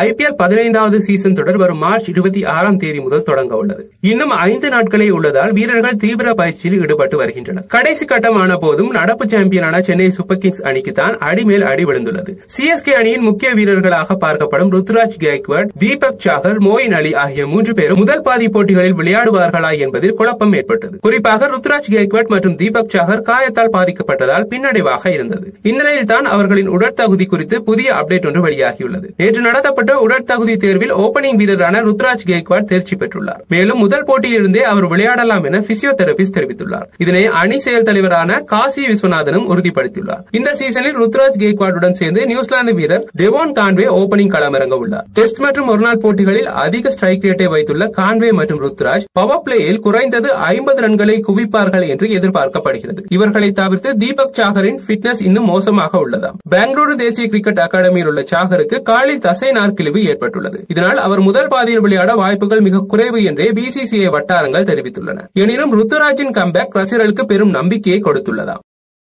IPL பதினைந்தாவது season தொடர் வரும் மார்ச் இருபத்தி ஆறாம் தேதி முதல் தொடங்க உள்ளது. இன்னும் ஐந்து நாட்களே உள்ளதால் வீரர்கள் தீவிர பயிற்சியில் ஈடுபட்டு வருகின்றனர். கடைசி கட்டமான போதும் நடப்பு சாம்பியனான சென்னை சூப்பர் கிங்ஸ் அணிக்கு தான் அடிமேல் அடி விழுந்துள்ளது. சிஎஸ்கே அணியின் முக்கிய வீரர்களாக பார்க்கப்படும் ருத்ராஜ் கேக்வர்ட் தீபக் சாகர் மோயின் அலி ஆகிய மூன்று பேரும் முதல் பாதி போட்டிகளில் விளையாடுவார்களா என்பதில் குழப்பம் ஏற்பட்டது. குறிப்பாக ருத்ராஜ் கேக்வர்ட் மற்றும் தீபக் சாகர் காயத்தால் பாதிக்கப்பட்டதால் பின்னடைவாக இருந்தது. இந்நிலையில் தான் அவர்களின் உடற்தகுதி குறித்து புதிய அப்டேட் ஒன்று வெளியாகியுள்ளது. நேற்று நடத்தப்பட்ட உடற்தகுதி தேர்வில் ஓபனிங் வீரரான ருத்ராஜ் கேக்வாட் தேர்ச்சி பெற்றுள்ளார். மேலும் முதல் போட்டியிலிருந்தே அவர் விளையாடலாம் என பிசியோதெரபிஸ்ட் தெரிவித்துள்ளார். இதனை அணி செயல் தலைவரான காசி விஸ்வநாதனும் உறுதிப்படுத்தியுள்ளார். இந்த சீசனில் ருத்ராஜ் கேக்வாடுடன் சேர்ந்து நியூசிலாந்து வீரர் டெவோன் கான்வே ஓபனிங் களமிறங்க உள்ளார். டெஸ்ட் மற்றும் ஒருநாள் போட்டிகளில் அதிக ஸ்ட்ரைக் ரேட்டை வைத்துள்ள கான்வே மற்றும் ருத்ராஜ் பவர் பிளேயில் குறைந்தது ஐம்பது ரன்களை குவிப்பார்கள் என்று எதிர்பார்க்கப்படுகிறது. இவர்களை தவிர்த்து தீபக் சாகரின் பிட்னஸ் இன்னும் மோசமாக உள்ளதாம். பெங்களூரு தேசிய கிரிக்கெட் அகாடமியில் உள்ள சாகருக்கு காலில் தசை கிழிவு ஏற்பட்டுள்ளது. இதனால் அவர் முதல் பாதியில் விளையாட வாய்ப்புகள் மிக குறைவு என்றே பிசிசிஐ வட்டாரங்கள் தெரிவித்துள்ளன. எனினும் ருத்துராஜின் கம்பேக் ரசிகர்களுக்கு பெரும் நம்பிக்கையை கொடுத்துள்ளதாம்.